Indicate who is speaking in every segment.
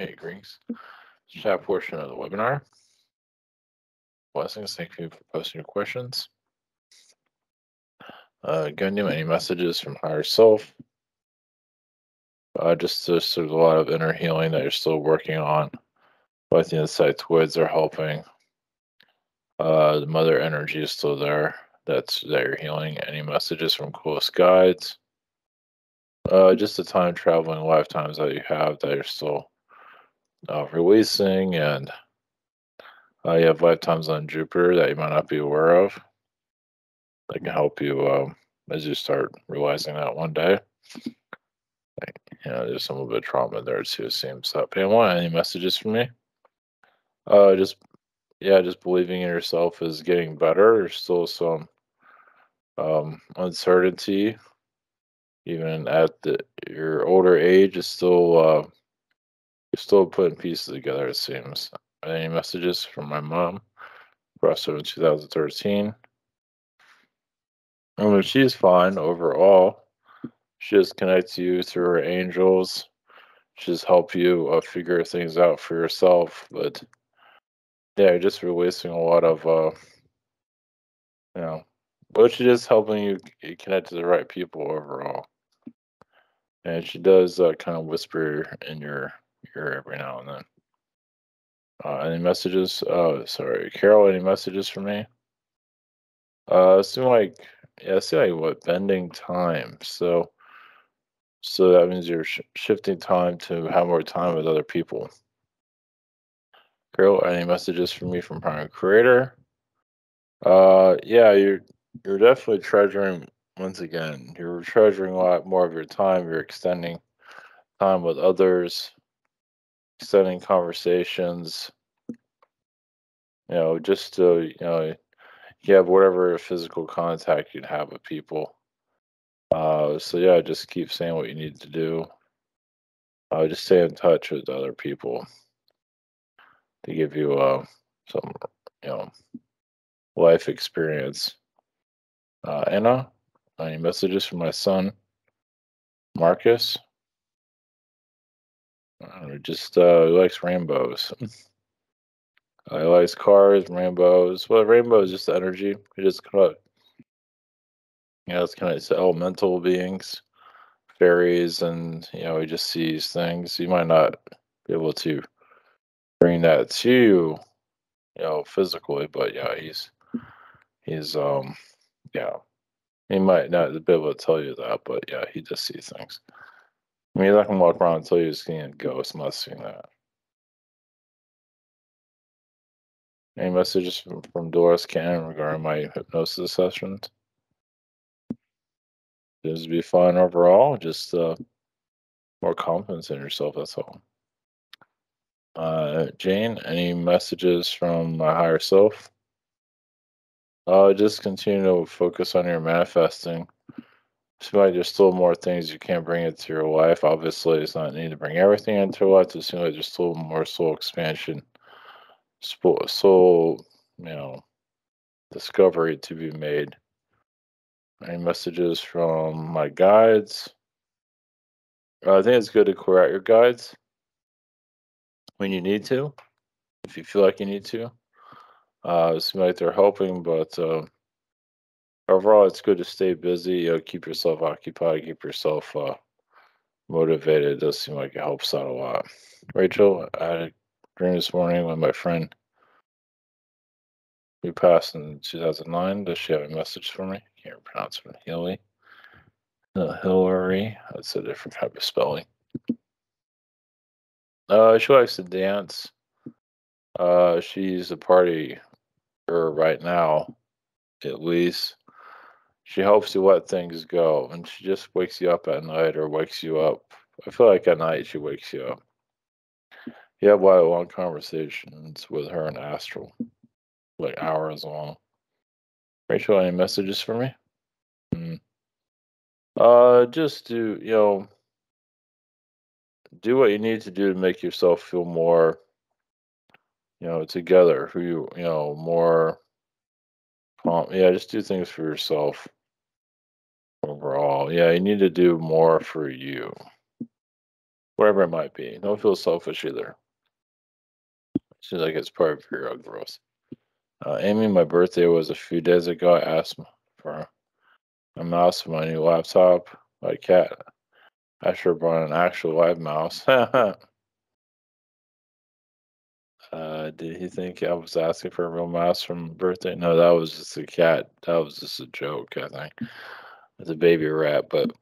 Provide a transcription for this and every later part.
Speaker 1: Hey, Greeks. Chat portion of the webinar. Blessings. Thank you for posting your questions. Uh, any messages from higher self? Uh, just just there's a lot of inner healing that you're still working on. But the inside twins are helping. Uh, the mother energy is still there. That's that you're healing. Any messages from close guides? Uh, just the time traveling lifetimes that you have that you're still uh, releasing, and uh, you have lifetimes on Jupiter that you might not be aware of. That can help you um, as you start realizing that one day. You know, there's some little bit of trauma there too. It seems. Uh, Pamela, any messages for me? Uh, just yeah, just believing in yourself is getting better. There's still some um, uncertainty, even at the your older age. Is still uh, you're still putting pieces together. It seems. Any messages from my mom? Crossover in 2013. I mean, she's fine overall. She just connects you through her angels. She just help you uh, figure things out for yourself. But yeah, you're just releasing a lot of, uh, you know, but she's just helping you connect to the right people overall. And she does uh, kind of whisper in your ear every now and then. Uh, any messages? Oh, sorry, Carol. Any messages for me? Uh, it seemed like yeah, see like what bending time. So, so that means you're sh- shifting time to have more time with other people. Carol, any messages for me from Prime Creator? Uh, yeah, you're you're definitely treasuring once again. You're treasuring a lot more of your time. You're extending time with others, extending conversations. You know, just to you know, you have whatever physical contact you'd have with people. Uh, so yeah, just keep saying what you need to do. Uh, just stay in touch with other people to give you uh, some, you know, life experience. Uh, Anna, any messages from my son, Marcus? Uh, just uh, he likes rainbows. Uh, he likes cars, rainbows. Well, rainbow is just energy. It just kind of, you know, it's kind of it's elemental beings, fairies, and you know, he just sees things. You might not be able to bring that to you, you know, physically, but yeah, he's he's um yeah. He might not be able to tell you that, but yeah, he just sees things. I mean, he's not gonna walk around and tell you he's seeing ghosts. Not seeing that. Any messages from, from Dolores Cannon regarding my hypnosis sessions? Seems to be fine overall. Just uh, more confidence in yourself. That's all. Uh, Jane, any messages from my higher self? Uh, just continue to focus on your manifesting. Seems there's still more things you can't bring into your life. Obviously, it's not need to bring everything into life. It seems like there's still more soul expansion soul, you know, discovery to be made. Any messages from my guides? Uh, I think it's good to clear out your guides when you need to, if you feel like you need to. Uh, it seems like they're helping, but uh, overall, it's good to stay busy. Uh, keep yourself occupied, keep yourself uh, motivated. It does seem like it helps out a lot. Rachel, I had a dream this morning with my friend who passed in 2009. Does she have a message for me? Can't pronounce it. Hilly. No, Hillary. That's a different type of spelling. Uh, she likes to dance. Uh, she's a party right now, at least. She helps you let things go, and she just wakes you up at night or wakes you up. I feel like at night she wakes you up. You have a lot of long conversations with her and Astral like hours long. Rachel, any messages for me? Mm. Uh, just do you know, do what you need to do to make yourself feel more, you know, together. Who you, you know, more. Um, yeah, just do things for yourself. Overall, yeah, you need to do more for you. whatever it might be. Don't feel selfish either. Seems like it's part of your growth. Uh, Amy, my birthday was a few days ago. I asked for a mouse for my new laptop. My cat. I sure brought an actual live mouse. uh, did he think I was asking for a real mouse from birthday? No, that was just a cat. That was just a joke, I think. It's a baby rat, but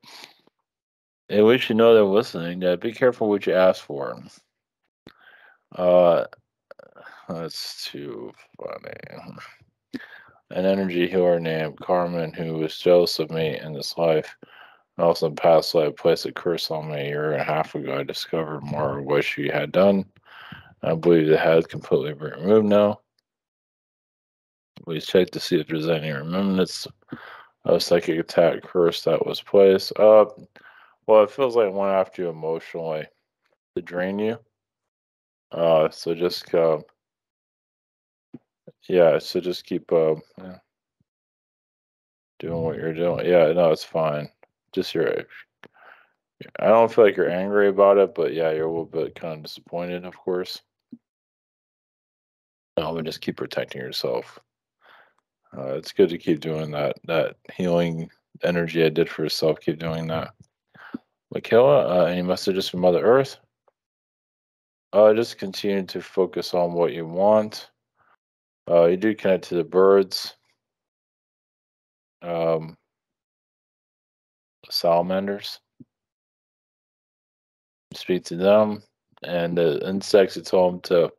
Speaker 1: at least you know they're listening. Yeah, be careful what you ask for. Uh, that's too funny. An energy healer named Carmen who was jealous of me in this life. Also, in past life, placed a curse on me a year and a half ago. I discovered more of what she had done. I believe it has completely been removed now. Please check to see if there's any remnants of psychic attack curse that was placed. Uh, well, it feels like one after you emotionally to drain you. Uh, so just uh, yeah, so just keep uh, doing what you're doing. Yeah, no, it's fine. Just your. I don't feel like you're angry about it, but yeah, you're a little bit kind of disappointed, of course. No, but just keep protecting yourself. Uh, it's good to keep doing that. That healing energy I did for yourself. Keep doing that. Michaela, uh, any messages from Mother Earth? Uh, just continue to focus on what you want. Uh, you do connect to the birds, um, salamanders. Speak to them, and the insects. You told them to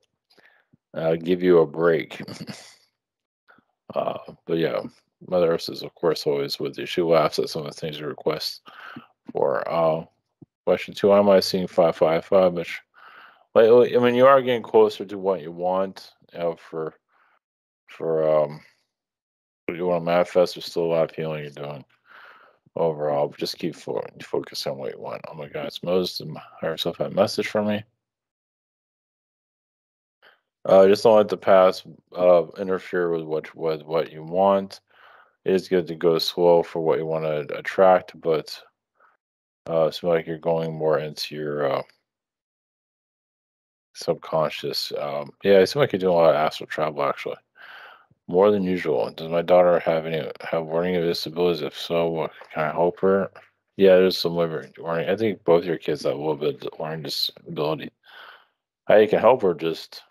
Speaker 1: uh, give you a break. uh, but yeah, Mother Earth is of course always with you. She laughs at some of the things you request for. Uh, question two: Am I seeing five five five? Which, like, I mean, you are getting closer to what you want. You know, for for um what you want to manifest. There's still a lot of healing you're doing overall. But just keep fo- focus on what you want. Oh my God, it's Moses higher self had a message for me. Uh, just don't let the past uh, interfere with what with what you want. It is good to go slow for what you want to attract, but uh, it's like you're going more into your uh, subconscious. Um, yeah, it seems like you're doing a lot of astral travel actually more than usual. Does my daughter have any have learning disabilities? If so, what can I help her? Yeah, there's some learning. I think both your kids have a little bit of learning disability. How you can help her just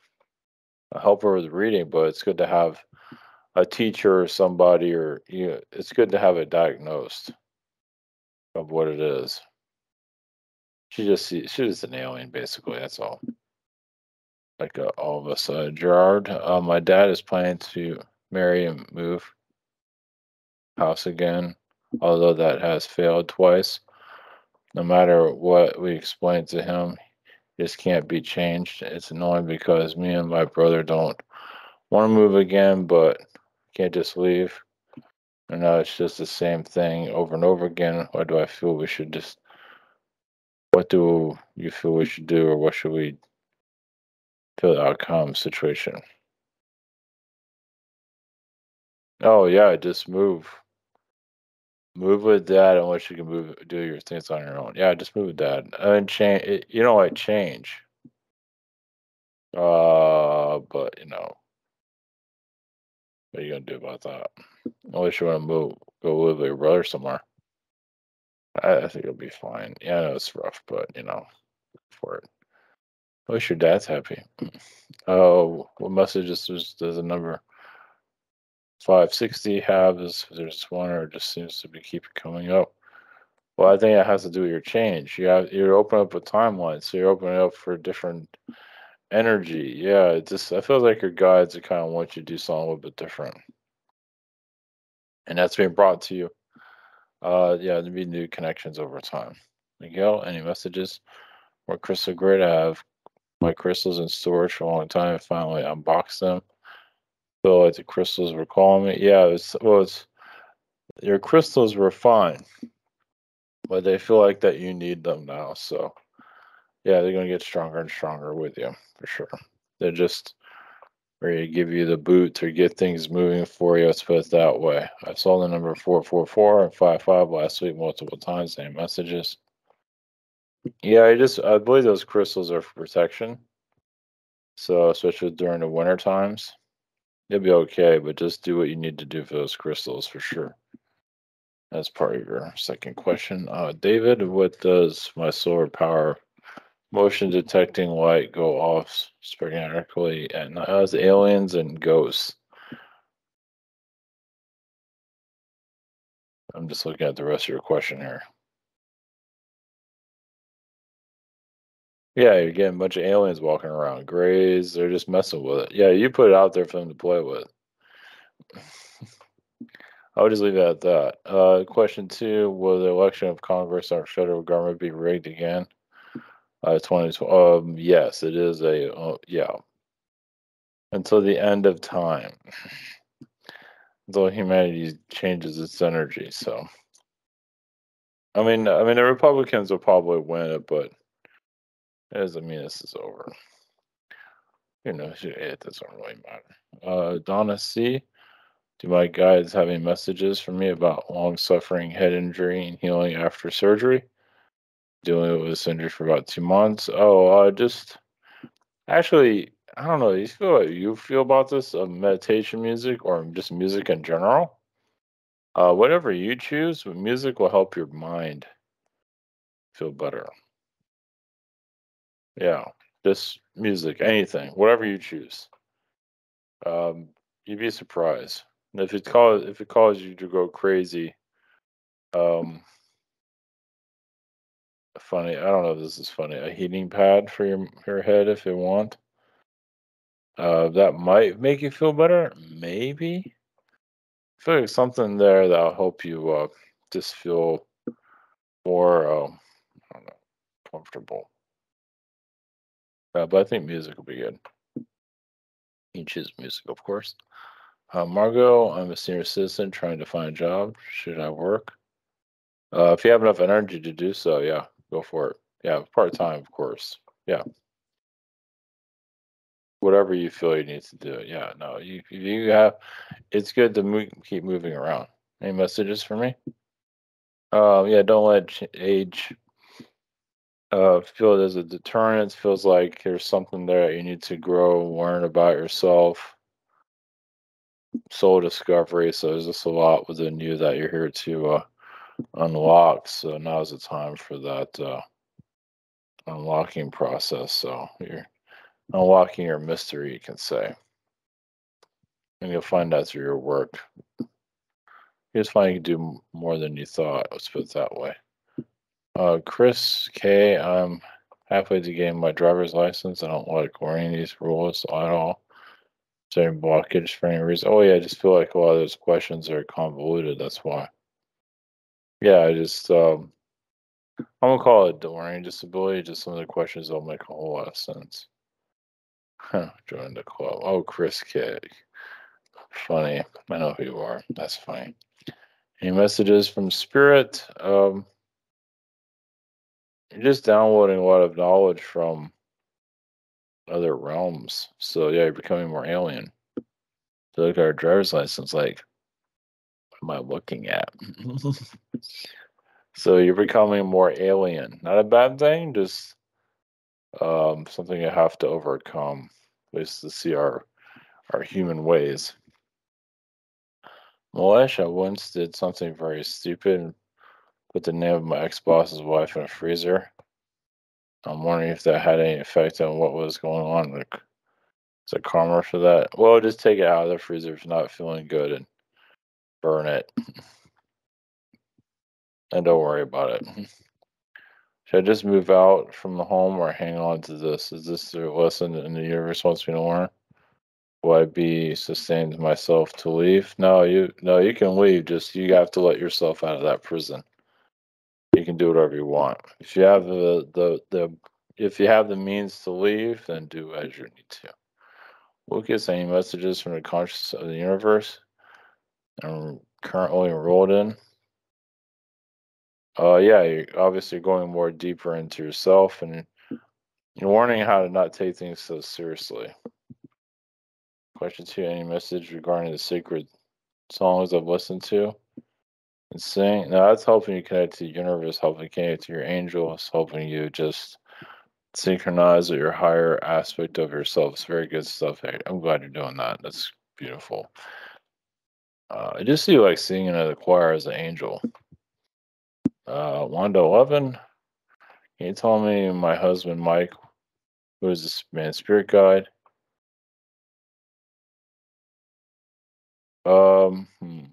Speaker 1: uh, help her with reading, but it's good to have a teacher or somebody or you know, it's good to have it diagnosed of what it is. She just she's just an alien basically, that's all like uh, all of us. Uh, Gerard, uh, my dad is planning to marry and move house again, although that has failed twice. No matter what we explain to him, this can't be changed. It's annoying because me and my brother don't want to move again, but can't just leave. And now it's just the same thing over and over again. Why do I feel we should just? What do you feel we should do, or what should we to the outcome situation. Oh yeah, just move. Move with dad unless you can move do your things on your own. Yeah, just move with dad. And change it, you know like change. Uh but you know. What are you gonna do about that? Unless you want to move go live with your brother somewhere. I, I think it'll be fine. Yeah, I know it's rough, but you know, for it. I wish your dad's happy. Oh, what messages does, does the number 560 have? Is there's one or it just seems to be keep coming up? Well, I think it has to do with your change. You have you open up a timeline, so you're opening up for different energy. Yeah, it just I feel like your guides are kind of want you to do something a little bit different, and that's being brought to you. Uh, yeah, there'll be new connections over time. Miguel, any messages? More crystal grid. I have my crystals in storage for a long time. Finally unboxed them. Feel like the crystals were calling me. Yeah, it's well, it's your crystals were fine, but they feel like that you need them now. So, yeah, they're gonna get stronger and stronger with you for sure. They're just ready to give you the boot to get things moving for you. Let's put it that way. I saw the number four four four and five five last week multiple times. Same messages. Yeah, I just I believe those crystals are for protection. So especially during the winter times, you'll be okay. But just do what you need to do for those crystals for sure. That's part of your second question. Uh, David, what does my solar power motion detecting light go off sporadically at night as aliens and ghosts? I'm just looking at the rest of your question here. Yeah, you're getting a bunch of aliens walking around. Grays, they're just messing with it. Yeah, you put it out there for them to play with. I would just leave it at that. Uh, question two: Will the election of Congress or federal government be rigged again? Uh, twenty. Um, yes, it is a. Uh, yeah. Until the end of time, until humanity changes its energy. So, I mean, I mean, the Republicans will probably win it, but it doesn't mean this is over. You know, it doesn't really matter. Uh, Donna C. Do my guides have any messages for me about long suffering head injury and healing after surgery? Dealing with this injury for about two months. Oh, uh, just actually, I don't know. You feel you feel about this uh, meditation music or just music in general? Uh, whatever you choose, music will help your mind feel better. Yeah, just music, anything, whatever you choose. Um, you'd be surprised if it cause if it causes you to go crazy. Um, funny. I don't know if this is funny. A heating pad for your your head if you want. Uh, that might make you feel better. Maybe. I feel like something there that'll help you uh, just feel more, um, I don't know, comfortable. Uh, but I think music will be good. You choose music, of course. Uh, Margot, I'm a senior citizen trying to find a job. Should I work? Uh, if you have enough energy to do so, yeah, go for it. Yeah, part time, of course. Yeah. Whatever you feel you need to do. Yeah, no, you you have. It's good to move, keep moving around. Any messages for me? Um, yeah, don't let age uh, feel it as a deterrent. Feels like there's something there that you need to grow, learn about yourself soul discovery. So there's just a lot within you that you're here to uh, unlock. So now's the time for that uh, unlocking process. So you're unlocking your mystery, you can say. And you'll find that through your work. You just find you can do more than you thought. Let's put it that way. Uh, Chris K, I'm halfway to getting my driver's license. I don't like learning these rules at all certain blockage for any reason. Oh yeah, I just feel like a lot of those questions are convoluted. That's why. Yeah, I just um, I'm gonna call it learning disability. Just some of the questions don't make a whole lot of sense. Huh, join the club. Oh, Chris K. Funny. I know who you are. That's funny. Any messages from Spirit? Um, you're just downloading a lot of knowledge from other realms. So yeah, you're becoming more alien. So look at our driver's license, like, what am I looking at? so you're becoming more alien. Not a bad thing, just um, something you have to overcome. Just to see our our human ways. Malesh, I once did something very stupid. Put the name of my ex boss's wife in a freezer. I'm wondering if that had any effect on what was going on. Like, is there karma for that? Well, just take it out of the freezer if not feeling good and burn it. and don't worry about it. Should I just move out from the home or hang on to this? Is this a lesson and the universe wants me to learn? Will I be sustained myself to leave? No, you no, you can leave. Just you have to let yourself out of that prison you can do whatever you want. If you have the the the if you have the means to leave, then do as you need to. Lucas, any messages from the conscious of the universe? I'm currently enrolled in. Uh, yeah, you're obviously going more deeper into yourself and you're learning how to not take things so seriously. Question two: Any message regarding the sacred songs I've listened to? Saying now that's helping you connect to the universe, helping you connect to your angels, helping you just synchronize with your higher aspect of yourself. It's very good stuff. I'm glad you're doing that. That's beautiful. Uh, I just see you like singing at the choir as an angel. Uh, Wanda 11. Can you tell me my husband Mike, who is this man spirit guide? Um, hmm.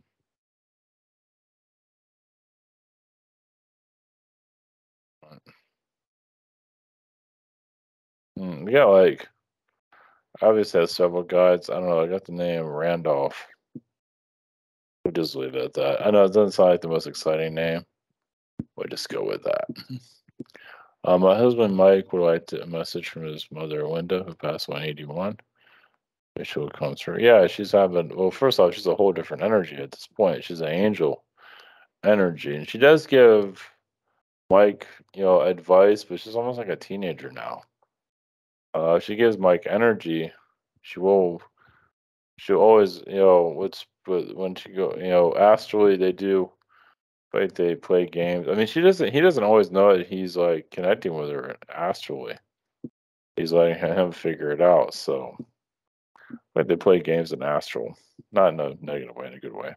Speaker 1: Hmm, we got like obviously has several guides. I don't know. I got the name Randolph. We'll just leave it at that. I know it doesn't sound like the most exciting name. We'll just go with that. Uh, my husband Mike would like to, a message from his mother Linda, who passed 181. Which will come through. Yeah, she's having. Well, first off, she's a whole different energy at this point. She's an angel energy, and she does give Mike, you know, advice, but she's almost like a teenager now. Uh, she gives Mike energy. She will. She'll always, you know, what's when she go, you know, astrally they do, like they play games. I mean, she doesn't. He doesn't always know that he's like connecting with her astrally. He's letting him figure it out. So, like they play games in astral, not in a negative way, in a good way.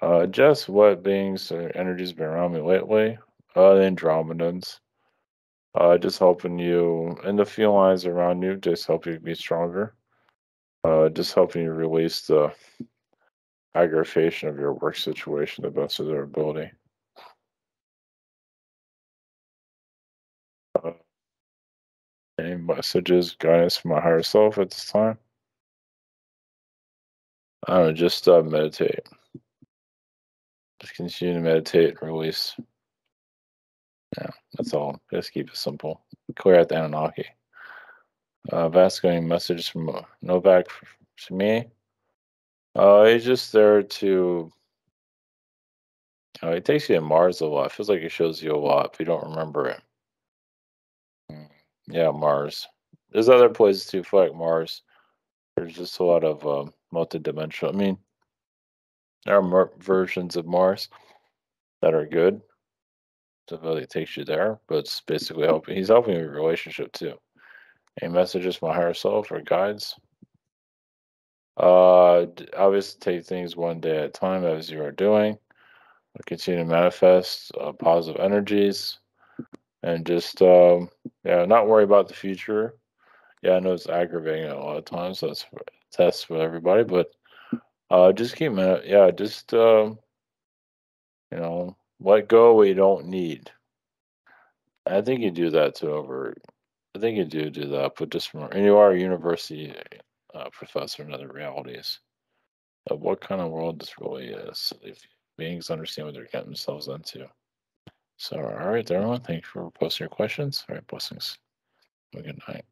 Speaker 1: Uh, just what beings or energies been around me lately? Uh, the Andromedans. Uh, just helping you and the felines around you, just help you be stronger. Uh, just helping you release the aggravation of your work situation the best of their ability. Uh, any messages, guidance from my higher self at this time? I don't know, just uh, meditate. Just continue to meditate and release. Yeah, that's all. Just keep it simple. Clear out the Anunnaki. Uh, Vasculating messages from uh, Novak to me. Uh, he's just there to. Uh, he takes you to Mars a lot. It feels like it shows you a lot, but you don't remember it. Mm, yeah, Mars. There's other places too, like Mars. There's just a lot of um, multi-dimensional. I mean, there are versions of Mars that are good. It takes you there, but it's basically helping. He's helping your relationship too. Any messages from my higher self or guides? Uh, obviously, take things one day at a time as you are doing. Continue to manifest uh, positive energies, and just um, yeah, not worry about the future. Yeah, I know it's aggravating a lot of times. So that's test for everybody, but uh, just keep yeah, just um, you know, let go you don't need. I think you do that too over. I think you do do that, but just from and you are a university uh, professor in other realities of what kind of world this really is. If beings understand what they're getting themselves into. So, all right, everyone. Thank you for posting your questions. All right, blessings. Have a good night.